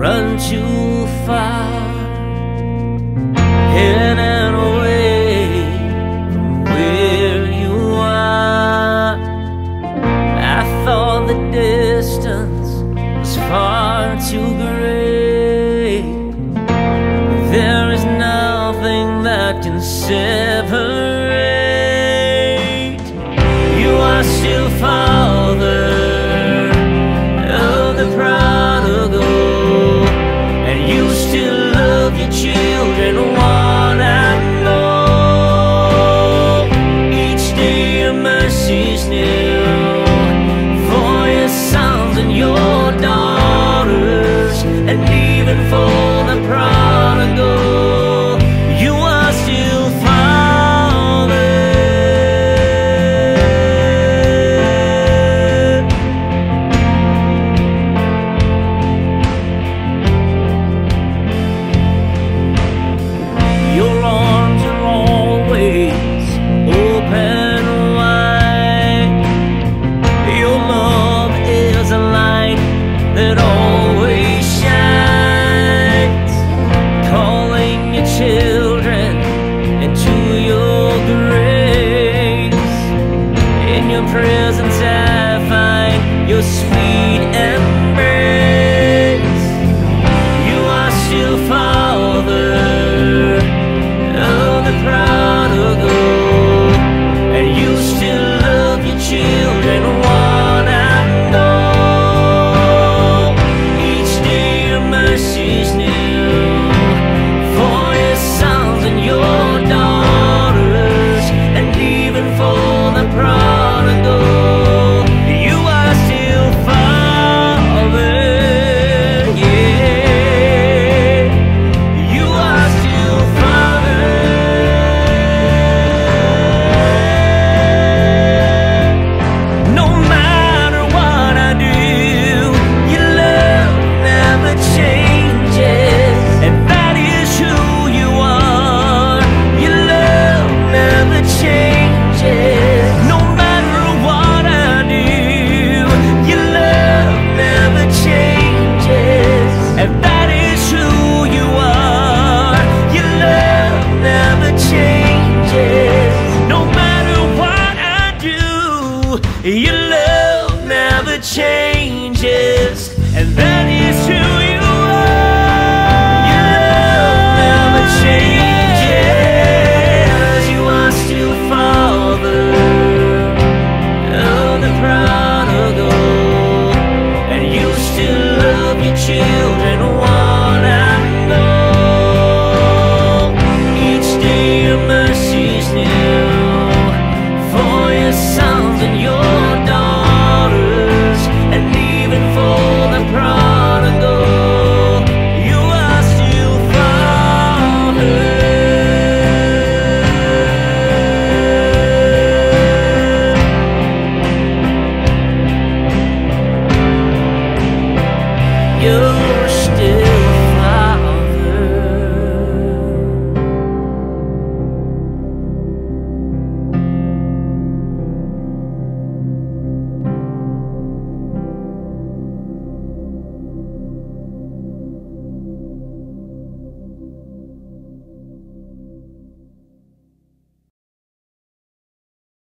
run too far in and away from where you are. I thought the distance was far too great. There is nothing that can separate. You are still far. your presence I find your sweet and changes. No matter what I do, your love never changes. And that is who you are. Your love never changes. You are still father of the prodigal. And you still love your children.